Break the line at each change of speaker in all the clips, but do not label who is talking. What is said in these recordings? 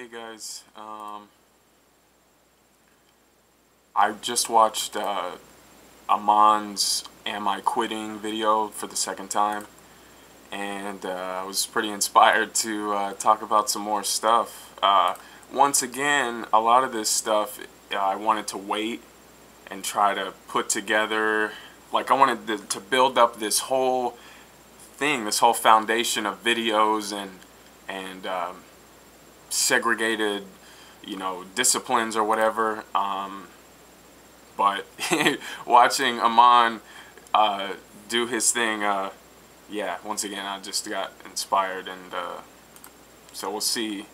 Hey guys, um, I just watched uh, Amon's Am I Quitting video for the second time and uh, I was pretty inspired to uh, talk about some more stuff. Uh, once again, a lot of this stuff uh, I wanted to wait and try to put together, like I wanted to, to build up this whole thing, this whole foundation of videos and, and um, segregated, you know, disciplines or whatever. Um, but watching Amon uh, do his thing, uh, yeah, once again, I just got inspired, and uh, so we'll see.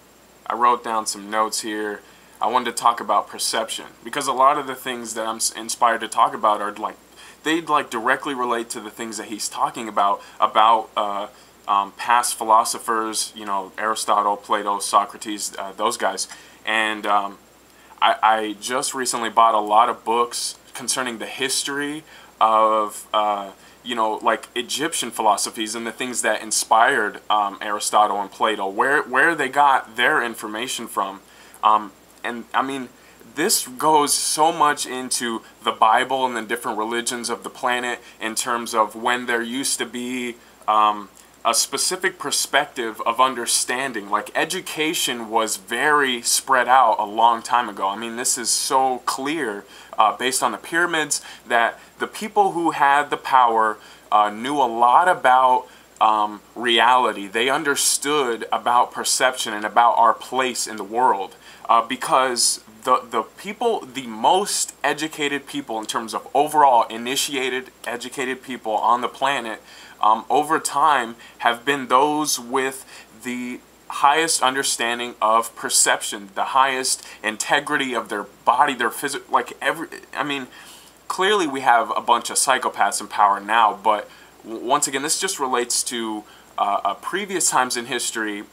I wrote down some notes here. I wanted to talk about perception because a lot of the things that I'm inspired to talk about are like they'd like directly relate to the things that he's talking about about uh, um, past philosophers, you know, Aristotle, Plato, Socrates, uh, those guys. And um, I, I, just recently bought a lot of books concerning the history of, uh, you know, like Egyptian philosophies and the things that inspired um, Aristotle and Plato, where, where they got their information from. Um, and I mean, this goes so much into the Bible and the different religions of the planet in terms of when there used to be um, a specific perspective of understanding. Like education was very spread out a long time ago. I mean, this is so clear uh, based on the pyramids that the people who had the power uh, knew a lot about um, reality. They understood about perception and about our place in the world uh, because the, the people, the most educated people in terms of overall initiated, educated people on the planet um, over time have been those with the highest understanding of perception, the highest integrity of their body, their physical, like every, I mean, clearly we have a bunch of psychopaths in power now, but once again, this just relates to uh, uh, previous times in history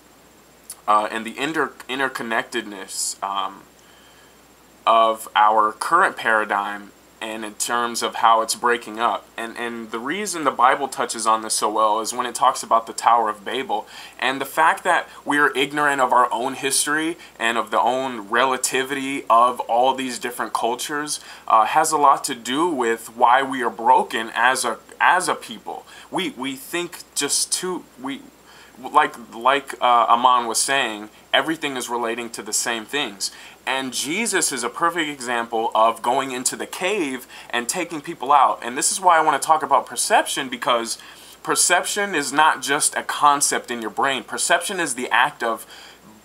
uh, and the inter interconnectedness um, of our current paradigm and in terms of how it's breaking up. And and the reason the Bible touches on this so well is when it talks about the Tower of Babel and the fact that we are ignorant of our own history and of the own relativity of all these different cultures uh, has a lot to do with why we are broken as a as a people. We we think just too we like like uh, Amon was saying, everything is relating to the same things. And Jesus is a perfect example of going into the cave and taking people out. And this is why I want to talk about perception because perception is not just a concept in your brain. Perception is the act of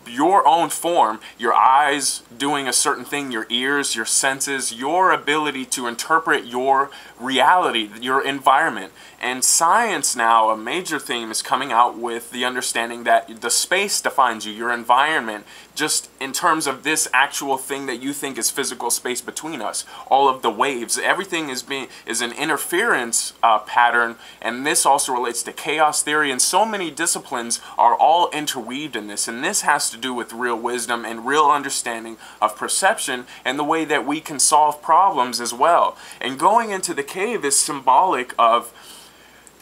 your own form, your eyes doing a certain thing, your ears, your senses, your ability to interpret your reality, your environment. And science now, a major theme is coming out with the understanding that the space defines you, your environment, just in terms of this actual thing that you think is physical space between us. All of the waves, everything is being is an interference uh, pattern, and this also relates to chaos theory. And so many disciplines are all interweaved in this, and this has to do with real wisdom and real understanding of perception and the way that we can solve problems as well. And going into the cave is symbolic of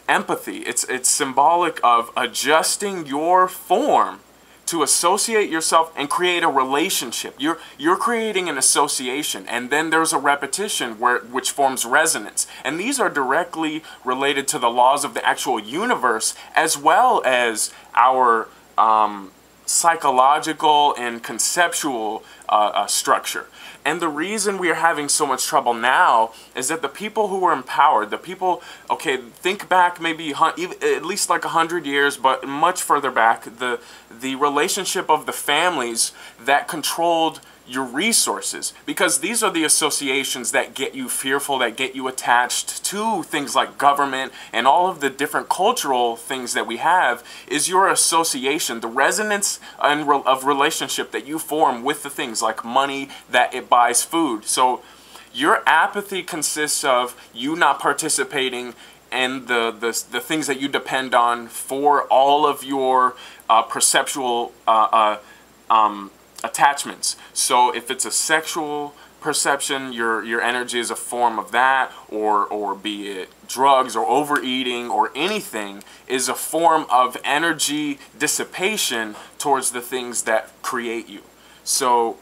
empathy. It's, it's symbolic of adjusting your form to associate yourself and create a relationship. You're, you're creating an association and then there's a repetition where, which forms resonance. And these are directly related to the laws of the actual universe as well as our um, psychological and conceptual uh, uh, structure. And the reason we are having so much trouble now is that the people who were empowered, the people, okay, think back maybe at least like a hundred years, but much further back, the the relationship of the families that controlled your resources because these are the associations that get you fearful that get you attached to things like government and all of the different cultural things that we have is your association the resonance and of relationship that you form with the things like money that it buys food. So your apathy consists of you not participating in the, the, the things that you depend on for all of your uh, perceptual uh, uh, um, attachments. So if it's a sexual perception, your your energy is a form of that, or or be it drugs or overeating or anything is a form of energy dissipation towards the things that create you. So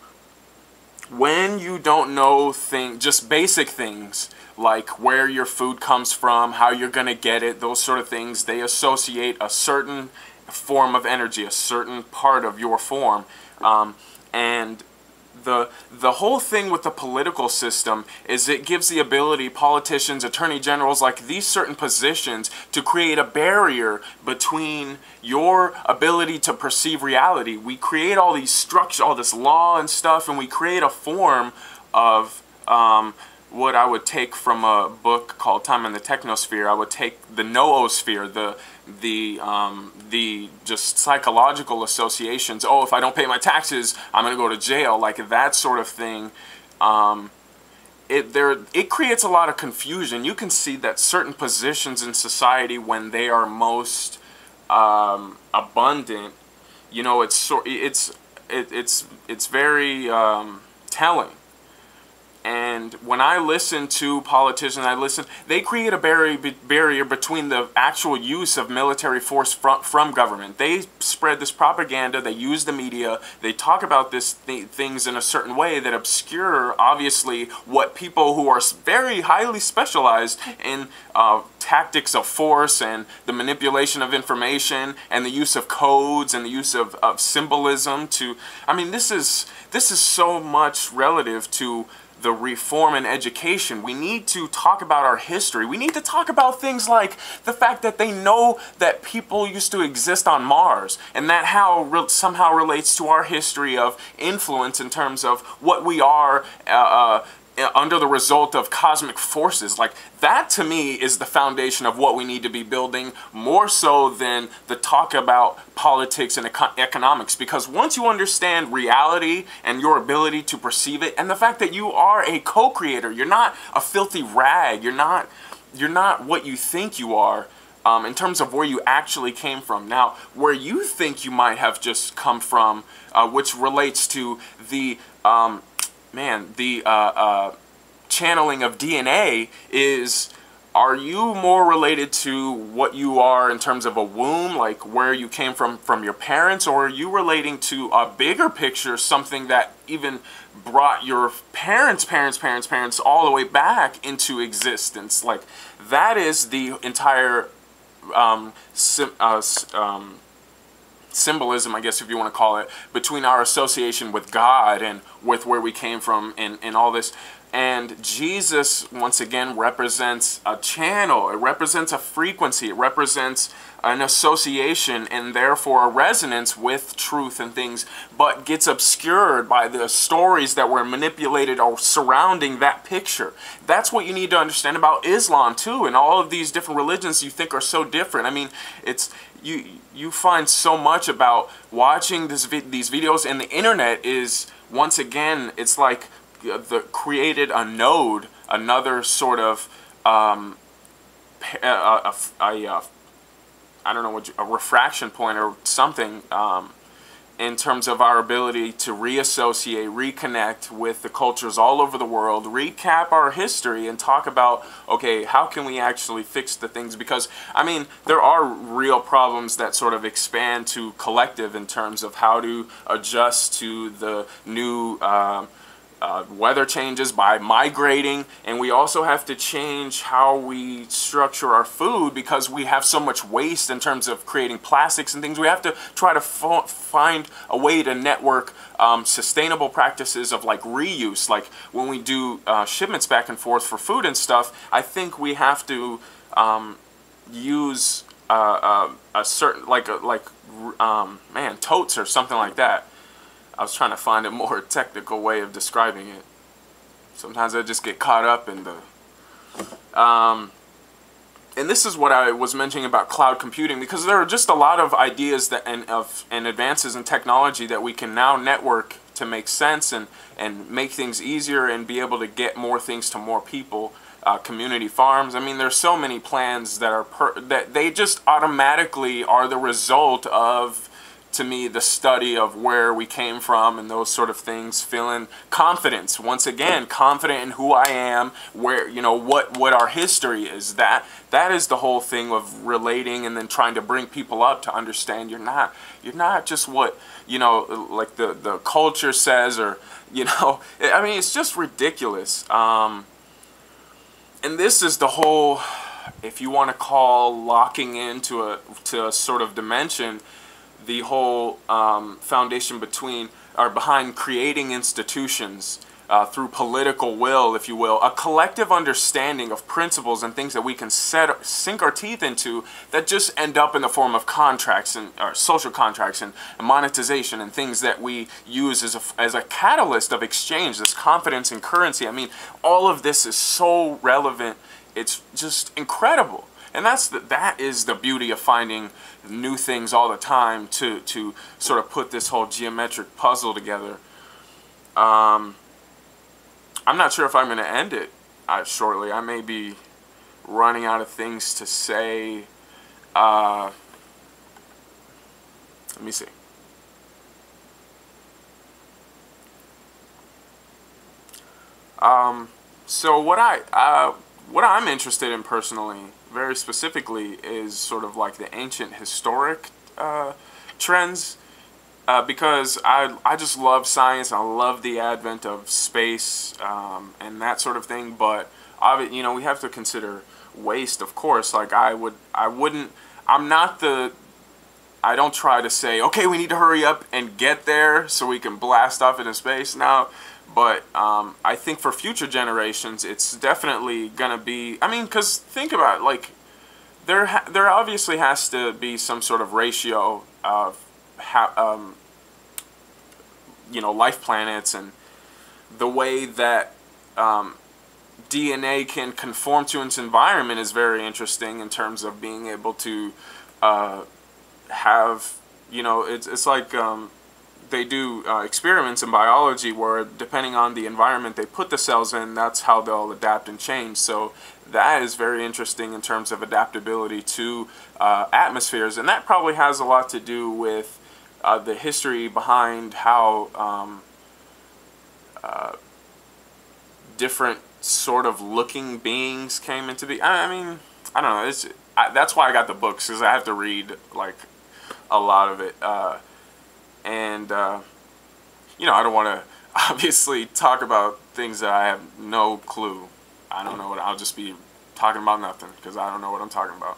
when you don't know thing, just basic things like where your food comes from, how you're going to get it, those sort of things, they associate a certain form of energy, a certain part of your form. Um, and the the whole thing with the political system is it gives the ability politicians attorney generals like these certain positions to create a barrier between your ability to perceive reality we create all these structure all this law and stuff and we create a form of um, what I would take from a book called Time in the Technosphere. I would take the noosphere, the the um, the just psychological associations. Oh, if I don't pay my taxes, I'm gonna go to jail. Like that sort of thing. Um, it there it creates a lot of confusion. You can see that certain positions in society, when they are most um, abundant, you know, it's it's it, it's it's very um, telling and when I listen to politicians, I listen, they create a barrier, barrier between the actual use of military force from, from government. They spread this propaganda, they use the media, they talk about this th things in a certain way that obscure, obviously, what people who are very highly specialized in uh, tactics of force and the manipulation of information and the use of codes and the use of, of symbolism to, I mean, this is, this is so much relative to the reform in education. We need to talk about our history. We need to talk about things like the fact that they know that people used to exist on Mars and that how re somehow relates to our history of influence in terms of what we are uh, uh, under the result of cosmic forces. Like that to me is the foundation of what we need to be building more so than the talk about politics and eco economics because once you understand reality and your ability to perceive it and the fact that you are a co-creator, you're not a filthy rag, you're not you're not what you think you are. Um, in terms of where you actually came from. Now, where you think you might have just come from, uh, which relates to the um, man, the uh, uh, channeling of DNA is are you more related to what you are in terms of a womb, like where you came from from your parents, or are you relating to a bigger picture, something that even brought your parents, parents, parents, parents all the way back into existence? Like that is the entire um, sim, uh, um, symbolism, I guess if you want to call it, between our association with God and with where we came from and, and all this. And Jesus, once again, represents a channel. It represents a frequency. It represents an association and therefore a resonance with truth and things, but gets obscured by the stories that were manipulated or surrounding that picture. That's what you need to understand about Islam too, and all of these different religions you think are so different. I mean, it's you you find so much about watching this these videos and the internet is once again it's like the created a node another sort of um, a I don't know what a refraction point or something um, in terms of our ability to reassociate, reconnect with the cultures all over the world, recap our history, and talk about, okay, how can we actually fix the things? Because, I mean, there are real problems that sort of expand to collective in terms of how to adjust to the new. Uh, uh, weather changes by migrating and we also have to change how we structure our food because we have so much waste in terms of creating plastics and things. We have to try to find a way to network um, sustainable practices of like reuse. Like when we do uh, shipments back and forth for food and stuff I think we have to um, use uh, uh a certain like like um, man totes or something like that I was trying to find a more technical way of describing it. Sometimes I just get caught up in the... Um, and this is what I was mentioning about cloud computing because there are just a lot of ideas that and of and advances in technology that we can now network to make sense and and make things easier and be able to get more things to more people. Uh, community farms. I mean, there's so many plans that are per that they just automatically are the result of to me the study of where we came from and those sort of things feeling confidence once again confident in who I am where you know what what our history is. That that is the whole thing of relating and then trying to bring people up to understand you're not you're not just what you know like the the culture says or you know I mean it's just ridiculous. Um and this is the whole if you want to call locking into a to a sort of dimension the whole um, foundation between or behind creating institutions uh, through political will, if you will, a collective understanding of principles and things that we can set, sink our teeth into that just end up in the form of contracts and or social contracts and, and monetization and things that we use as a, as a catalyst of exchange, this confidence in currency. I mean, all of this is so relevant. It's just incredible. And that's the, that is the beauty of finding new things all the time to, to sort of put this whole geometric puzzle together. Um, I'm not sure if I'm going to end it uh, shortly. I may be running out of things to say. Uh, let me see. Um, so what I uh, what I'm interested in personally very specifically is sort of like the ancient historic uh, trends uh, because I, I just love science I love the advent of space um, and that sort of thing but you know we have to consider waste of course like I would I wouldn't I'm not the I don't try to say okay we need to hurry up and get there so we can blast off into space. Now but um, I think for future generations, it's definitely gonna be. I mean, because think about it, like there there obviously has to be some sort of ratio of how um, you know life planets and the way that um, DNA can conform to its environment is very interesting in terms of being able to uh, have you know it's it's like um, they do uh, experiments in biology where depending on the environment they put the cells in, that's how they'll adapt and change. So that is very interesting in terms of adaptability to uh, atmospheres, and that probably has a lot to do with uh, the history behind how um, uh, different sort of looking beings came into being. I mean, I don't know. It's I, that's why I got the books because I have to read like a lot of it. And uh, you know I don't want to obviously talk about things that I have no clue. I don't know what I'll just be talking about nothing because I don't know what I'm talking about.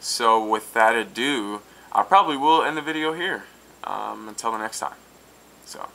So with that ado, I probably will end the video here um, until the next time. So.